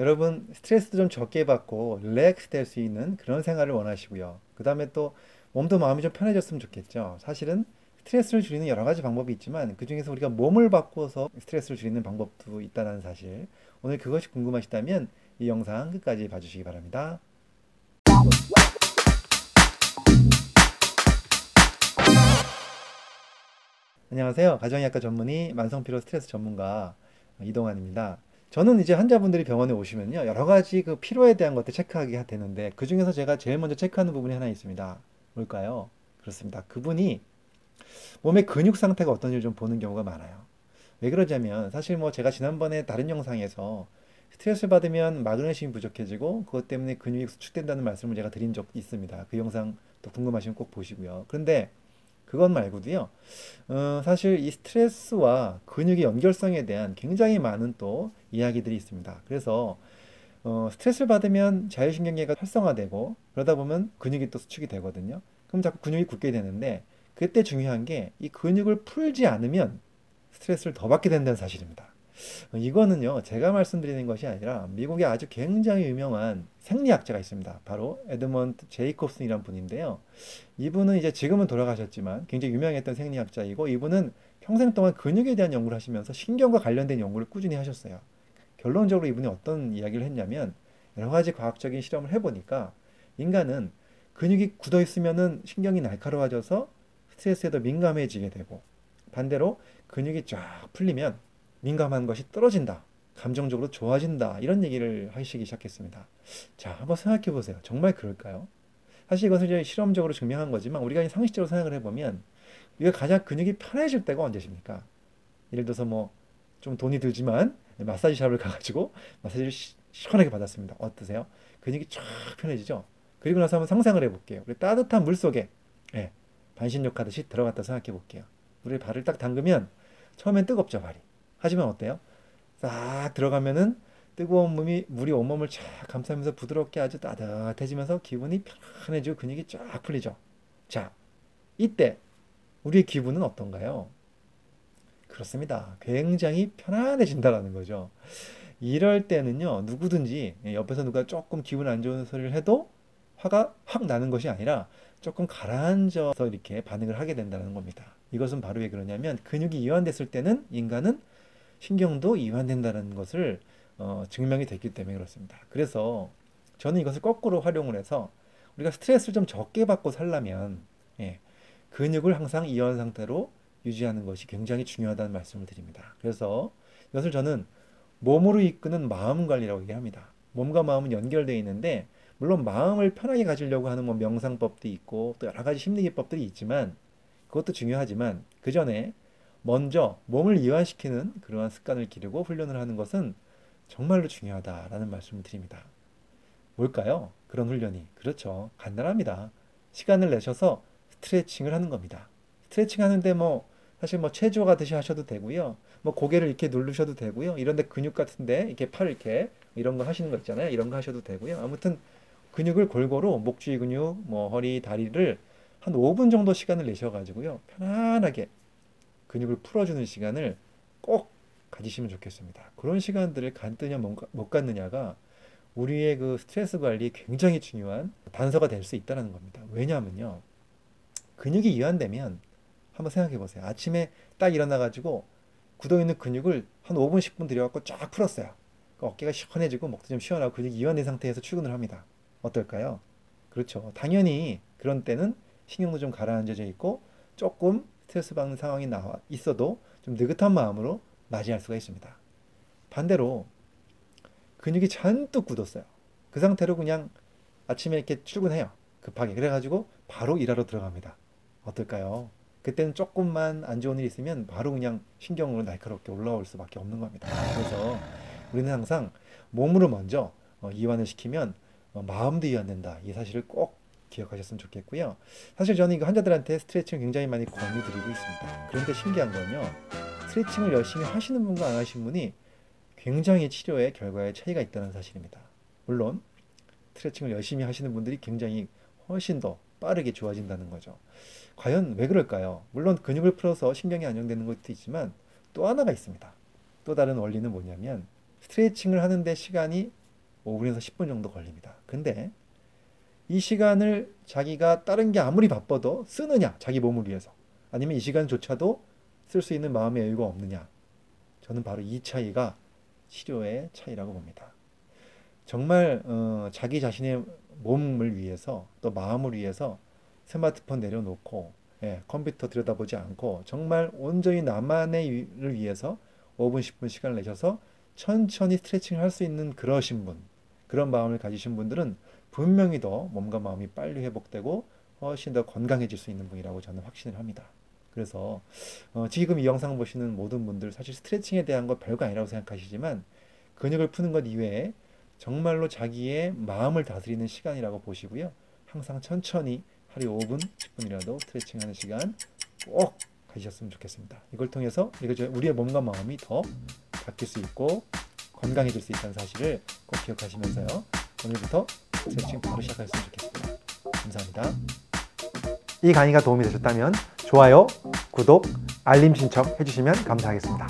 여러분 스트레스도 좀 적게 받고 릴렉스 될 수 있는 그런 생활을 원하시고요. 그 다음에 또 몸도 마음이 좀 편해졌으면 좋겠죠. 사실은 스트레스를 줄이는 여러 가지 방법이 있지만 그 중에서 우리가 몸을 바꿔서 스트레스를 줄이는 방법도 있다는 사실. 오늘 그것이 궁금하시다면 이 영상 끝까지 봐주시기 바랍니다. 안녕하세요. 가정의학과 전문의 만성피로 스트레스 전문가 이동환입니다. 저는 이제 환자분들이 병원에 오시면요. 여러 가지 그 피로에 대한 것들 체크하게 되는데 그 중에서 제가 제일 먼저 체크하는 부분이 하나 있습니다. 뭘까요? 그렇습니다. 그분이 몸의 근육 상태가 어떤지 좀 보는 경우가 많아요. 왜 그러냐면 사실 뭐 제가 지난번에 다른 영상에서 스트레스를 받으면 마그네슘이 부족해지고 그것 때문에 근육이 수축된다는 말씀을 제가 드린 적 있습니다. 그 영상 또 궁금하시면 꼭 보시고요. 그런데 그것 말고도요. 어, 사실 이 스트레스와 근육의 연결성에 대한 굉장히 많은 또 이야기들이 있습니다. 그래서 어, 스트레스를 받으면 자율신경계가 활성화되고 그러다 보면 근육이 또 수축이 되거든요. 그럼 자꾸 근육이 굳게 되는데 그때 중요한 게 이 근육을 풀지 않으면 스트레스를 더 받게 된다는 사실입니다. 이거는요, 제가 말씀드리는 것이 아니라 미국의 아주 굉장히 유명한 생리학자가 있습니다. 바로 에드먼트 제이콥슨이란 분인데요. 이분은 이제 지금은 돌아가셨지만 굉장히 유명했던 생리학자이고 이분은 평생 동안 근육에 대한 연구를 하시면서 신경과 관련된 연구를 꾸준히 하셨어요. 결론적으로 이분이 어떤 이야기를 했냐면 여러 가지 과학적인 실험을 해보니까 인간은 근육이 굳어 있으면은 신경이 날카로워져서 스트레스에 더 민감해지게 되고 반대로 근육이 쫙 풀리면 민감한 것이 떨어진다. 감정적으로 좋아진다. 이런 얘기를 하시기 시작했습니다. 자, 한번 생각해 보세요. 정말 그럴까요? 사실 이것을 이제 실험적으로 증명한 거지만 우리가 상식적으로 생각을 해보면 우리가 가장 근육이 편해질 때가 언제십니까? 예를 들어서 뭐 좀 돈이 들지만 마사지 샵을 가가지고 마사지를 시, 원하게 받았습니다. 어떠세요? 근육이 쫙 편해지죠? 그리고 나서 한번 상상을 해볼게요. 우리 따뜻한 물 속에 예, 반신욕 하듯이 들어갔다 생각해 볼게요. 우리 발을 딱 담그면 처음엔 뜨겁죠, 발이. 하지만 어때요? 싹 들어가면은 뜨거운 물이, 물이 온몸을 쫙 감싸면서 부드럽게 아주 따뜻해지면서 기분이 편안해지고 근육이 쫙 풀리죠. 자, 이때 우리의 기분은 어떤가요? 그렇습니다. 굉장히 편안해진다라는 거죠. 이럴 때는요, 누구든지 옆에서 누가 조금 기분 안 좋은 소리를 해도 화가 확 나는 것이 아니라 조금 가라앉아서 이렇게 반응을 하게 된다는 겁니다. 이것은 바로 왜 그러냐면 근육이 이완됐을 때는 인간은 신경도 이완된다는 것을 어, 증명이 됐기 때문에 그렇습니다. 그래서 저는 이것을 거꾸로 활용을 해서 우리가 스트레스를 좀 적게 받고 살려면 예, 근육을 항상 이완 상태로 유지하는 것이 굉장히 중요하다는 말씀을 드립니다. 그래서 이것을 저는 몸으로 이끄는 마음 관리라고 얘기합니다. 몸과 마음은 연결되어 있는데 물론 마음을 편하게 가지려고 하는 뭐 명상법도 있고 또 여러 가지 심리 기법들이 있지만 그것도 중요하지만 그 전에 먼저 몸을 이완시키는 그러한 습관을 기르고 훈련을 하는 것은 정말로 중요하다라는 말씀을 드립니다. 뭘까요? 그런 훈련이. 그렇죠. 간단합니다. 시간을 내셔서 스트레칭을 하는 겁니다. 스트레칭 하는데 뭐 사실 뭐 체조하듯이 하셔도 되고요. 뭐 고개를 이렇게 누르셔도 되고요. 이런데 근육 같은데 이렇게 팔 이렇게 이런 거 하시는 거 있잖아요. 이런 거 하셔도 되고요. 아무튼 근육을 골고루 목주위 근육, 뭐 허리, 다리를 한 5분 정도 시간을 내셔 가지고요. 편안하게 근육을 풀어주는 시간을 꼭 가지시면 좋겠습니다. 그런 시간들을 갖느냐 못 갖느냐가 우리의 그 스트레스 관리에 굉장히 중요한 단서가 될 수 있다는 겁니다. 왜냐하면요. 근육이 이완되면 한번 생각해 보세요. 아침에 딱 일어나 가지고 굳어 있는 근육을 한 5분 10분 들여갖고 쫙 풀었어요. 그 어깨가 시원해지고 목도 좀 시원하고 근육이 이완된 상태에서 출근을 합니다. 어떨까요? 그렇죠. 당연히 그런 때는 신경도 좀 가라앉아져 있고 조금 스트레스 받는 상황이 나와 있어도 좀 느긋한 마음으로 맞이할 수가 있습니다. 반대로 근육이 잔뜩 굳었어요. 그 상태로 그냥 아침에 이렇게 출근해요. 급하게. 그래가지고 바로 일하러 들어갑니다. 어떨까요? 그때는 조금만 안 좋은 일이 있으면 바로 그냥 신경으로 날카롭게 올라올 수밖에 없는 겁니다. 그래서 우리는 항상 몸으로 먼저 어, 이완을 시키면 어, 마음도 이완된다. 이 사실을 꼭 기억하셨으면 좋겠고요. 사실 저는 이거 환자들한테 스트레칭을 굉장히 많이 권유드리고 있습니다. 그런데 신기한 건요. 스트레칭을 열심히 하시는 분과 안 하시는 분이 굉장히 치료의 결과에 차이가 있다는 사실입니다. 물론 스트레칭을 열심히 하시는 분들이 굉장히 훨씬 더 빠르게 좋아진다는 거죠. 과연 왜 그럴까요? 물론 근육을 풀어서 신경이 안정되는 것도 있지만 또 하나가 있습니다. 또 다른 원리는 뭐냐면 스트레칭을 하는데 시간이 5분에서 10분 정도 걸립니다. 근데 이 시간을 자기가 다른 게 아무리 바빠도 쓰느냐, 자기 몸을 위해서. 아니면 이 시간조차도 쓸 수 있는 마음의 여유가 없느냐. 저는 바로 이 차이가 치료의 차이라고 봅니다. 정말 어, 자기 자신의 몸을 위해서 또 마음을 위해서 스마트폰 내려놓고 예, 컴퓨터 들여다보지 않고 정말 온전히 나만을 위해서 5분, 10분 시간을 내셔서 천천히 스트레칭을 할 수 있는 그러신 분, 그런 마음을 가지신 분들은 분명히 더 몸과 마음이 빨리 회복되고 훨씬 더 건강해질 수 있는 분이라고 저는 확신을 합니다. 그래서 어, 지금 이 영상 보시는 모든 분들 사실 스트레칭에 대한 거 별거 아니라고 생각하시지만 근육을 푸는 것 이외에 정말로 자기의 마음을 다스리는 시간이라고 보시고요. 항상 천천히 하루에 5분, 10분이라도 스트레칭하는 시간 꼭 가지셨으면 좋겠습니다. 이걸 통해서 우리의 몸과 마음이 더 바뀔 수 있고 건강해질 수 있다는 사실을 꼭 기억하시면서요. 오늘부터 스트레칭 바로 시작하셨으면 좋겠습니다. 감사합니다. 이 강의가 도움이 되셨다면 좋아요, 구독, 알림 신청 해주시면 감사하겠습니다.